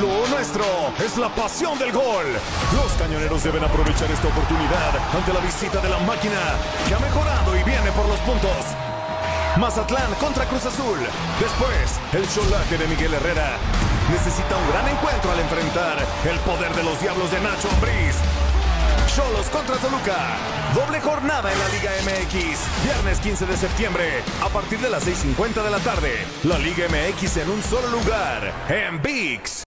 Lo nuestro es la pasión del gol. Los cañoneros deben aprovechar esta oportunidad ante la visita de la máquina que ha mejorado y viene por los puntos. Mazatlán contra Cruz Azul. Después, el cholaje de Miguel Herrera. Necesita un gran encuentro al enfrentar el poder de los diablos de Nacho Ambriz. Cholos contra Toluca. Doble jornada en la Liga MX. Viernes 15 de septiembre, a partir de las 6.50 de la tarde. La Liga MX en un solo lugar, en VIX.